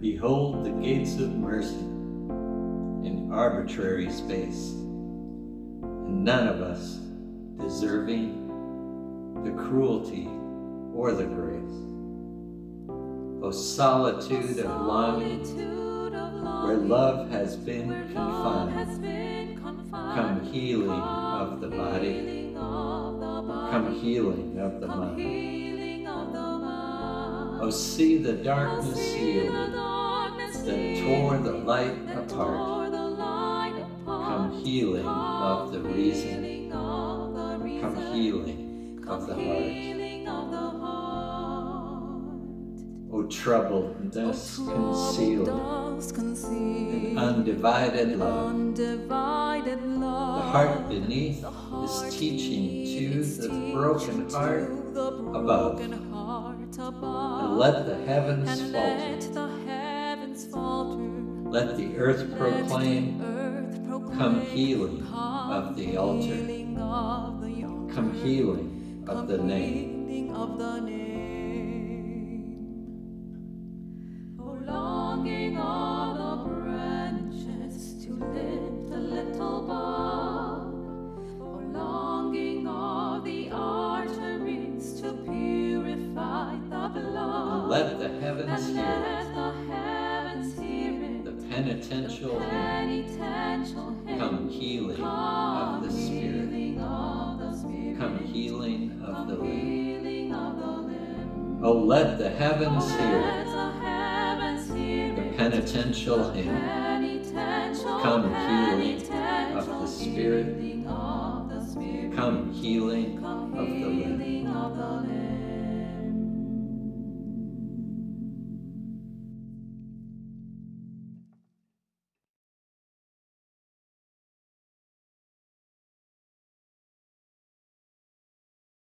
Behold the gates of mercy in arbitrary space, and none of us deserving the cruelty or the grace. O solitude of longing, Solitude of where love has been confined, has been confined. come healing of the body, come healing of the mind. healing of the mind. O see the Oh, see the darkness oh, that healed, tore the light that tore the light apart. Come healing of the reason, healing come healing of the heart. healing of the heart. O troubled Oh, troubled concealed, in. Undivided love. The heart beneath Teaching to the broken heart above. broken heart above. and let the heavens falter. let the heavens falter. Let the earth proclaim, come healing of the altar. healing of the altar. come healing of the name. Penitential hymn, come healing of the Spirit, of the Spirit. come healing of the limb. healing of the limb. Oh, let the heavens oh, hear the heavens hear the it. penitential hymn, Come healing of the Spirit. healing of the Spirit. come healing of the